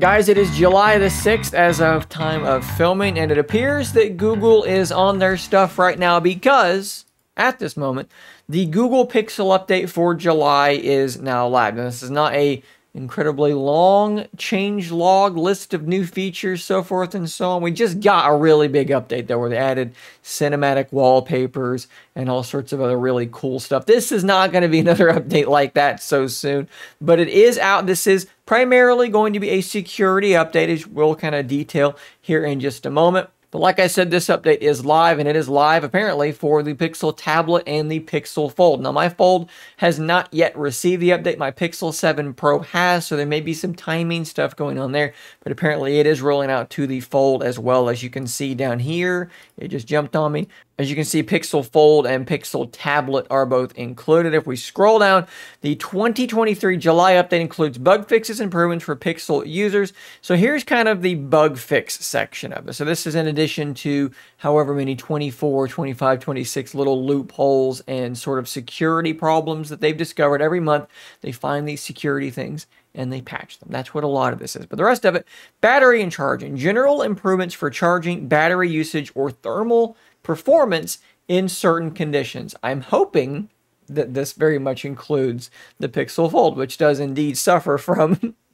Guys, it is July the 6th as of time of filming, and it appears that Google is on their stuff right now because, at this moment, the Google Pixel update for July is now live. Now, this is not a incredibly long change log list of new features, so forth and so on. We just got a really big update though, where they added cinematic wallpapers and all sorts of other really cool stuff. This is not going to be another update like that so soon, but it is out. This is primarily going to be a security update, as we'll kind of detail here in just a moment. But like I said, this update is live, and it is live apparently for the Pixel tablet and the Pixel Fold. Now, my Fold has not yet received the update. My Pixel 7 Pro has, so there may be some timing stuff going on there. But apparently, it is rolling out to the Fold as well. As you can see down here, it just jumped on me. As you can see, Pixel Fold and Pixel Tablet are both included. If we scroll down, the 2023 July update includes bug fixes and improvements for Pixel users. So here's kind of the bug fix section of it. So this is in addition to however many 24, 25, 26 little loopholes and sort of security problems that they've discovered every month. They find these security things and they patch them. That's what a lot of this is. But the rest of it, battery and charging, general improvements for charging, battery usage, or thermal performance in certain conditions. I'm hoping that this very much includes the Pixel Fold, which does indeed suffer from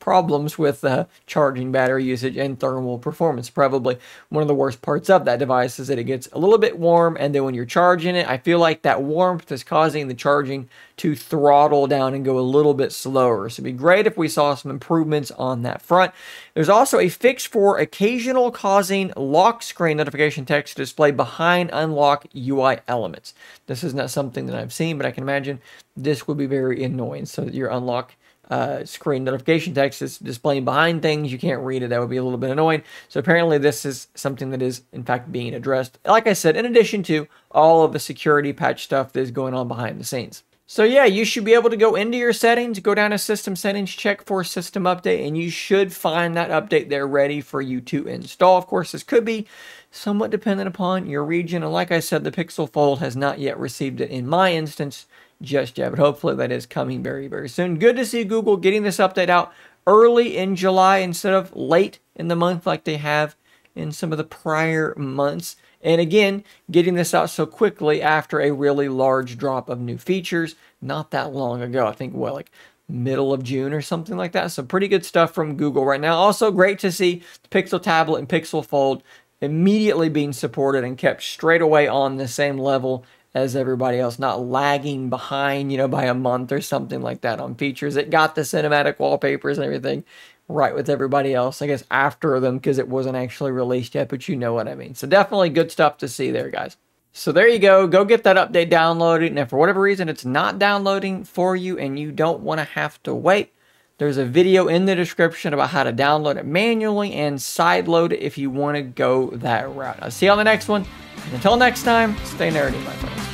problems with uh, charging battery usage and thermal performance. Probably one of the worst parts of that device is that it gets a little bit warm, and then when you're charging it, I feel like that warmth is causing the charging to throttle down and go a little bit slower. So it'd be great if we saw some improvements on that front. There's also a fix for occasional causing lock screen notification text to display behind unlock UI elements. This is not something that I've seen, but I can imagine this would be very annoying. So your unlock uh, screen notification text is displaying behind things. You can't read it. That would be a little bit annoying. So apparently this is something that is in fact being addressed. Like I said, in addition to all of the security patch stuff that is going on behind the scenes. So yeah, you should be able to go into your settings, go down to system settings, check for system update, and you should find that update there ready for you to install. Of course, this could be somewhat dependent upon your region. And like I said, the Pixel Fold has not yet received it in my instance just yet, but hopefully that is coming very, very soon. Good to see Google getting this update out early in July instead of late in the month like they have in some of the prior months. And again, getting this out so quickly after a really large drop of new features not that long ago. I think, well, like middle of June or something like that. So pretty good stuff from Google right now. Also great to see the Pixel tablet and Pixel Fold immediately being supported and kept straight away on the same level as everybody else, not lagging behind, you know, by a month or something like that on features. It got the cinematic wallpapers and everything right with everybody else, I guess, after them because it wasn't actually released yet, but you know what I mean. So definitely good stuff to see there, guys. So there you go. Go get that update downloaded. And if for whatever reason it's not downloading for you and you don't want to have to wait, there's a video in the description about how to download it manually and sideload it if you want to go that route. I'll see you on the next one. And until next time, stay nerdy, my friends.